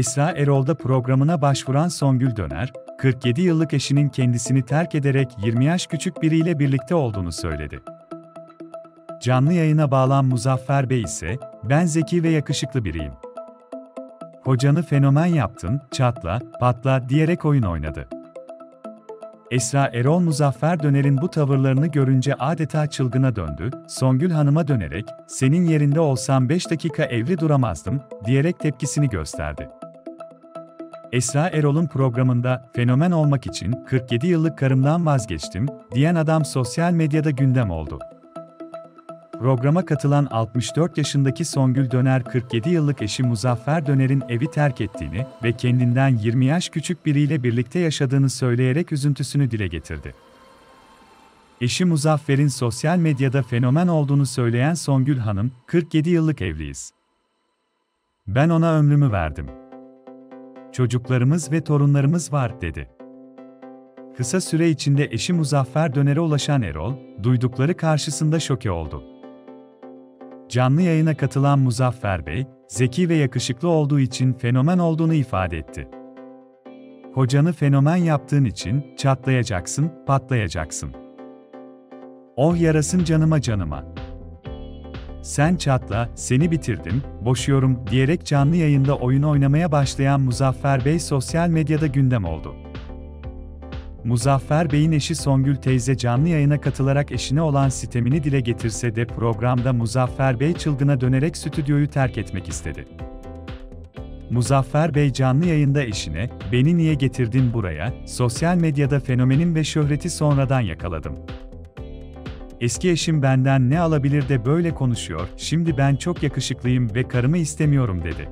Esra Erol'da programına başvuran Songül Döner, 47 yıllık eşinin kendisini terk ederek 20 yaş küçük biriyle birlikte olduğunu söyledi. Canlı yayına bağlan Muzaffer Bey ise, ben zeki ve yakışıklı biriyim. Hocanı fenomen yaptın, çatla, patla diyerek oyun oynadı. Esra Erol Muzaffer Döner'in bu tavırlarını görünce adeta çılgına döndü, Songül Hanım'a dönerek, senin yerinde olsam 5 dakika evli duramazdım, diyerek tepkisini gösterdi. Esra Erol'un programında fenomen olmak için 47 yıllık karımdan vazgeçtim diyen adam sosyal medyada gündem oldu. Programa katılan 64 yaşındaki Songül Döner 47 yıllık eşi Muzaffer Döner'in evi terk ettiğini ve kendinden 20 yaş küçük biriyle birlikte yaşadığını söyleyerek üzüntüsünü dile getirdi. Eşi Muzaffer'in sosyal medyada fenomen olduğunu söyleyen Songül Hanım, 47 yıllık evliyiz. Ben ona ömrümü verdim. Çocuklarımız ve torunlarımız var, dedi. Kısa süre içinde eşi Muzaffer Döner'e ulaşan Erol, duydukları karşısında şoke oldu. Canlı yayına katılan Muzaffer Bey, zeki ve yakışıklı olduğu için fenomen olduğunu ifade etti. Hocanı fenomen yaptığın için çatlayacaksın, patlayacaksın. Oh yarasın canıma canıma. Sen çatla, seni bitirdim, boşuyorum diyerek canlı yayında oyun oynamaya başlayan Muzaffer Bey sosyal medyada gündem oldu. Muzaffer Bey'in eşi Songül teyze canlı yayına katılarak eşine olan sitemini dile getirse de programda Muzaffer Bey çılgına dönerek stüdyoyu terk etmek istedi. Muzaffer Bey canlı yayında eşine, "Beni niye getirdin buraya? Sosyal medyada fenomenin ve şöhreti sonradan yakaladım. Eski eşim benden ne alabilir de böyle konuşuyor. Şimdi ben çok yakışıklıyım ve karımı istemiyorum." dedi.